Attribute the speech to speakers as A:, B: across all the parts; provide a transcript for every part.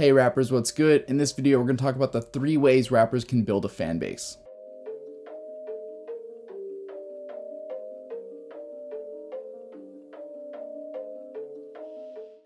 A: Hey rappers, what's good? In this video, we're gonna talk about the three ways rappers can build a fan base.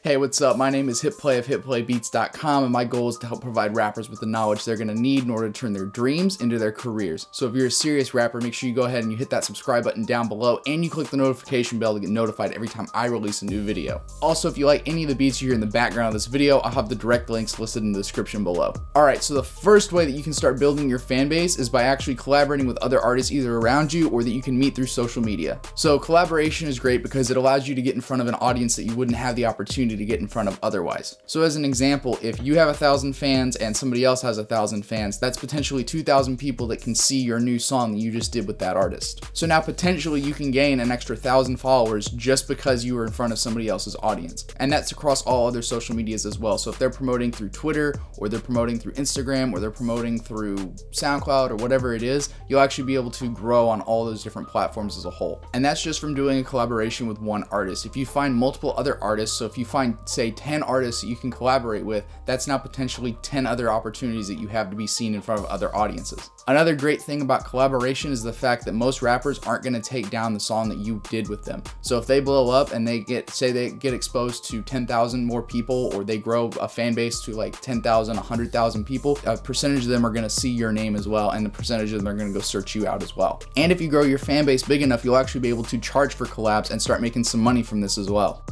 A: Hey, what's up? My name is HitPlay of HitPlayBeats.com, and my goal is to help provide rappers with the knowledge they're gonna need in order to turn their dreams into their careers. So if you're a serious rapper, make sure you go ahead and you hit that subscribe button down below, and you click the notification bell to get notified every time I release a new video. Also, if you like any of the beats you hear in the background of this video, I'll have the direct links listed in the description below. Alright, so the first way that you can start building your fan base is by actually collaborating with other artists either around you or that you can meet through social media. So collaboration is great because it allows you to get in front of an audience that you wouldn't have the opportunity to get in front of otherwise. So as an example, if you have a thousand fans and somebody else has a thousand fans, that's potentially 2,000 people that can see your new song that you just did with that artist. So now potentially you can gain an extra thousand followers just because you were in front of somebody else's audience. And that's across all other social medias as well. So if they're promoting through Twitter or they're promoting through Instagram or they're promoting through SoundCloud or whatever it is, you'll actually be able to grow on all those different platforms as a whole. And that's just from doing a collaboration with one artist. If you find multiple other artists, so if you find say say 10 artists that you can collaborate with, that's now potentially 10 other opportunities that you have to be seen in front of other audiences. Another great thing about collaboration is the fact that most rappers aren't going to take down the song that you did with them. So if they blow up and they get, say they get exposed to 10,000 more people or they grow a fan base to like 10,000, 100,000 people, a percentage of them are going to see your name as well and the percentage of them are going to go search you out as well. And if you grow your fan base big enough, you'll actually be able to charge for collabs and start making some money from this as well.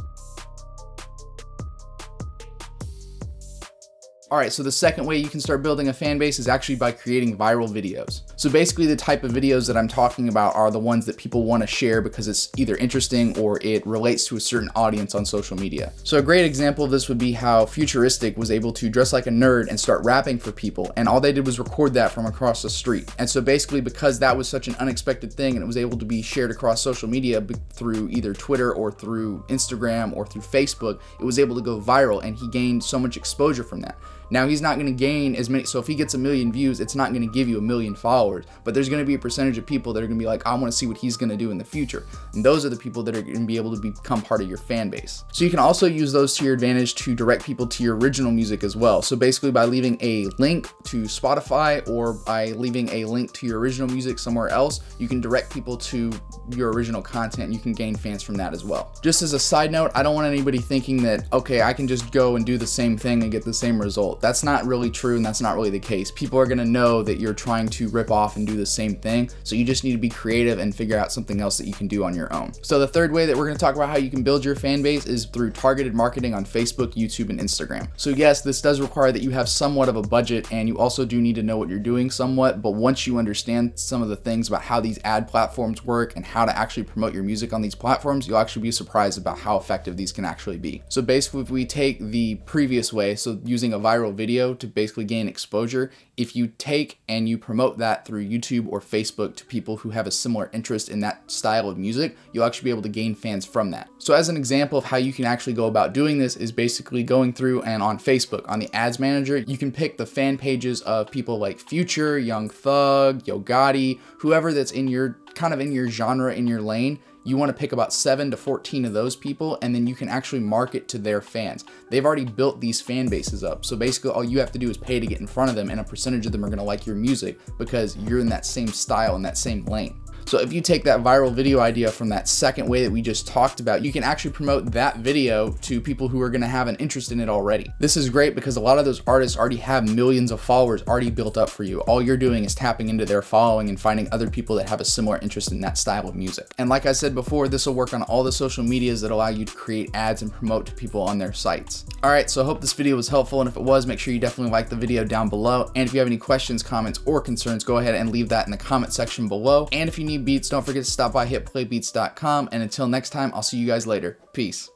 A: Alright, so the second way you can start building a fan base is actually by creating viral videos. So basically the type of videos that I'm talking about are the ones that people want to share because it's either interesting or it relates to a certain audience on social media. So a great example of this would be how Futuristic was able to dress like a nerd and start rapping for people and all they did was record that from across the street. And so basically because that was such an unexpected thing and it was able to be shared across social media through either Twitter or through Instagram or through Facebook, it was able to go viral and he gained so much exposure from that. Now he's not going to gain as many. So if he gets a million views, it's not going to give you a million followers, but there's going to be a percentage of people that are going to be like, I want to see what he's going to do in the future. And those are the people that are going to be able to become part of your fan base. So you can also use those to your advantage to direct people to your original music as well. So basically by leaving a link to Spotify or by leaving a link to your original music somewhere else, you can direct people to your original content. You can gain fans from that as well. Just as a side note, I don't want anybody thinking that, okay, I can just go and do the same thing and get the same result. That's not really true and that's not really the case. People are gonna know that you're trying to rip off and do the same thing. So you just need to be creative and figure out something else that you can do on your own. So the third way that we're gonna talk about how you can build your fan base is through targeted marketing on Facebook, YouTube, and Instagram. So yes, this does require that you have somewhat of a budget and you also do need to know what you're doing somewhat, but once you understand some of the things about how these ad platforms work and how to actually promote your music on these platforms, you'll actually be surprised about how effective these can actually be. So basically, if we take the previous way, so using a viral video to basically gain exposure, if you take and you promote that through YouTube or Facebook to people who have a similar interest in that style of music, you'll actually be able to gain fans from that. So as an example of how you can actually go about doing this is basically going through and on Facebook, on the ads manager, you can pick the fan pages of people like Future, Young Thug, Yo Gotti, whoever that's in your kind of in your genre, in your lane, you want to pick about 7 to 14 of those people and then you can actually market to their fans. They've already built these fan bases up. So basically all you have to do is pay to get in front of them and a percentage of them are going to like your music because you're in that same style in that same lane. So if you take that viral video idea from that second way that we just talked about, you can actually promote that video to people who are gonna have an interest in it already. This is great because a lot of those artists already have millions of followers already built up for you. All you're doing is tapping into their following and finding other people that have a similar interest in that style of music. And like I said before, this will work on all the social medias that allow you to create ads and promote to people on their sites. All right, so I hope this video was helpful. And if it was, make sure you definitely like the video down below. And if you have any questions, comments, or concerns, go ahead and leave that in the comment section below. And if you need beats, don't forget to stop by hitplaybeats.com. And until next time, I'll see you guys later. Peace.